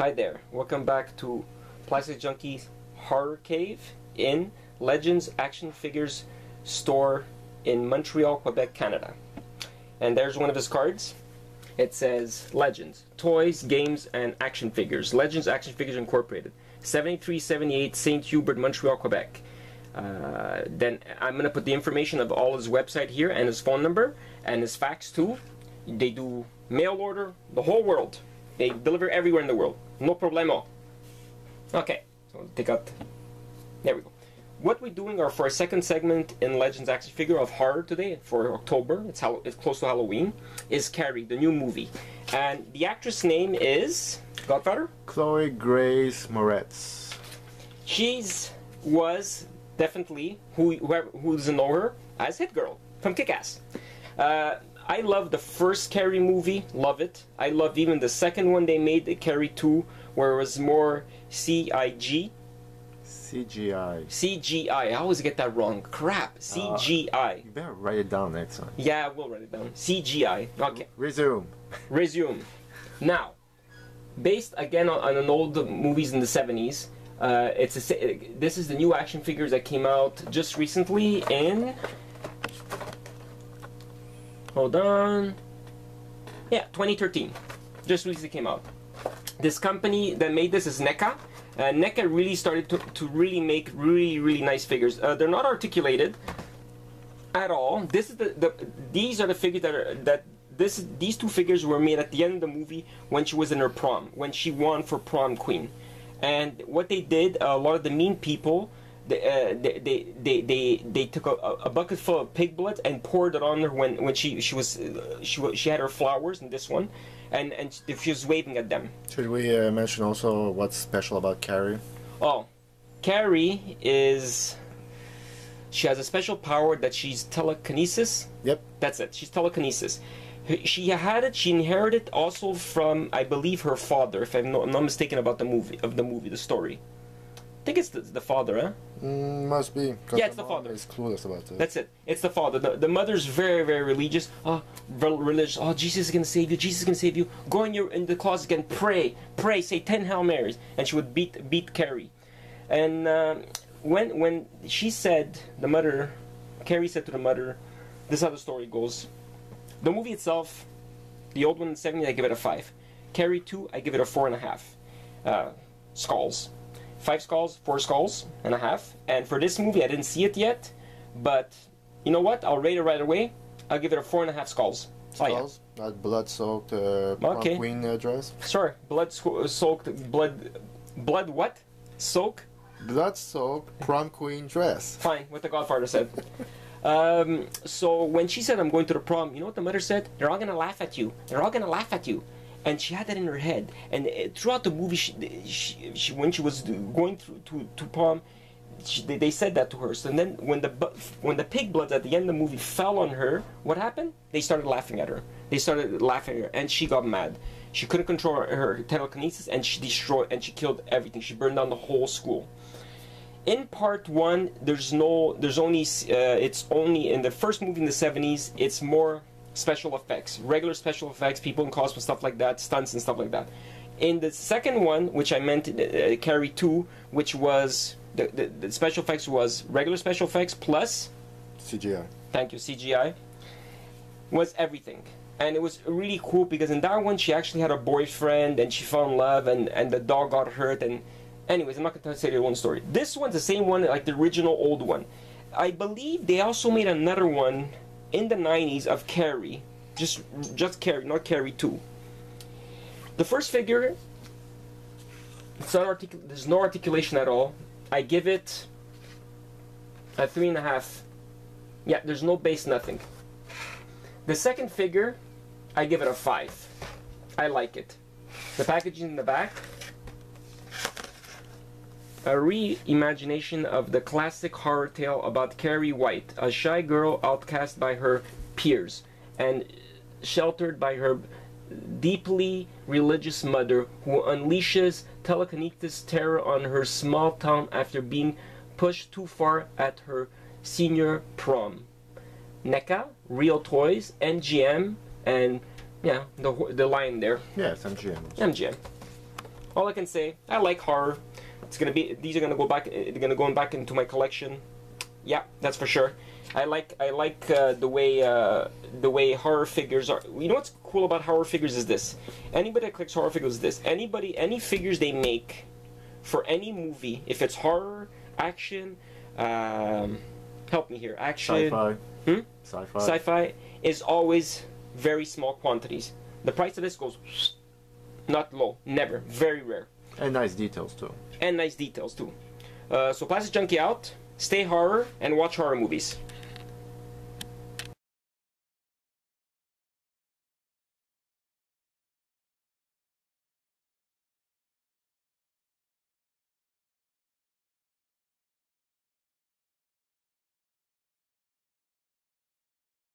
Hi there, welcome back to Plastic Junkies Horror Cave in Legends Action Figures store in Montreal, Quebec, Canada. And there's one of his cards. It says Legends, Toys, Games, and Action Figures. Legends Action Figures Incorporated. 7378 St. Hubert, Montreal, Quebec. Uh, then I'm going to put the information of all his website here and his phone number and his fax too. They do mail order the whole world. They deliver everywhere in the world. No problemo. Okay, so take out. There we go. What we're doing are for a second segment in Legends Action Figure of Horror today for October. It's, Hall- it's close to Halloween. Is Carrie, the new movie, and the actress name is Godfather. Chloe Grace Moretz. She's was definitely who whoever who doesn't know her as Hit Girl from Kick-Ass. Uh, I love the first Carrie movie, love it. I love even the second one they made, the Carrie 2, where it was more CIG, CGI. CGI. I always get that wrong. Crap, CGI. You better write it down next time. Yeah, we'll write it down. CGI. Okay, Resume. resume. Now, based again on, on an old movies in the 70s, uh, it's a, this is the new action figures that came out just recently in. Hold on. Yeah, 2013. Just recently came out. This company that made this is NECA. Uh, NECA really started to, to really make really really nice figures. Uh, they're not articulated at all. This is the, the these are the figures that are that this these two figures were made at the end of the movie when she was in her prom when she won for prom queen, and what they did a lot of the mean people. They, uh, they, they, they, they, they took a, a bucket full of pig blood and poured it on her when, when she, she was uh, she, she had her flowers in this one and, and she was waving at them Should we uh, mention also what's special about Carrie? Oh, Carrie is. She has a special power that she's telekinesis. Yep. That's it. She's telekinesis. She had it. She inherited also from, I believe, her father. If I'm not, I'm not mistaken about the movie of the movie, the story. I think it's the, the father, huh? Mm, must be. Yeah, it's the mom father. is clueless about it. That's it. It's the father. The, the mother's very, very religious. Oh, re- religious. Oh, Jesus is gonna save you. Jesus is gonna save you. Go in your in the closet and pray, pray, say ten Hail Marys, and she would beat beat Carrie. And um, when when she said the mother, Carrie said to the mother, "This is how the story goes." The movie itself, the old one in the '70s, I give it a five. Carrie two, I give it a four and a half. Uh, skulls five skulls, four skulls and a half. And for this movie, I didn't see it yet, but you know what? I'll rate it right away. I'll give it a four and a half skulls. Oh, yeah. Skulls, that blood-soaked uh, prom Okay. queen uh, dress. Sure. blood-soaked, blood, blood what? Soak? Blood-soaked prom queen dress. Fine, what the Godfather said. Um, so when she said, I'm going to the prom, you know what the mother said? They're all gonna laugh at you. They're all gonna laugh at you. And she had that in her head. And uh, throughout the movie, she, she, she when she was going through to, to prom, she, they, they said that to her. So then when the when the pig blood at the end of the movie fell on her, what happened? They started laughing at her. They started laughing at her, and she got mad. She couldn't control her, her telekinesis, and she destroyed and she killed everything. She burned down the whole school in part one there's no there's only uh, it's only in the first movie in the 70s it's more special effects regular special effects people in costume stuff like that stunts and stuff like that in the second one which i meant uh, Carrie 2 which was the, the, the special effects was regular special effects plus CGI. thank you CGI, was everything. And it was really cool because in that one she actually had a boyfriend and she fell in love and, and the dog got hurt and anyways I'm not gonna say the one story. This one's the same one like the original old one. I believe they also made another one in the nineties of Carrie. Just just Carrie, not Carrie two. The first figure it's not articul- there's no articulation at all. I give it a three and a half yeah, there's no base, nothing. The second figure, I give it a 5. I like it. The packaging in the back, a reimagination of the classic horror tale about Carrie White, a shy girl outcast by her peers and sheltered by her deeply religious mother who unleashes telekinesis terror on her small town after being pushed too far at her senior prom. NECA, Reel Toys, NGM, and yeah, the the line there, Yes, MGM. MGM. All I can say, I like horror. It's gonna be these are gonna go back. They're gonna go back into my collection. Yeah, that's for sure. I like I like uh, the way uh, the way horror figures are. You know what's cool about horror figures is this. Anybody that clicks horror figures is this. Anybody any figures they make for any movie, if it's horror, action, um, help me here, action, Sci-fi. Hmm? Sci-fi. sci-fi is always very small quantities. The price of this goes not low, never, very rare, and nice details too. And nice details too. Uh, so Plastic Junkie out, stay horror, and watch horror movies.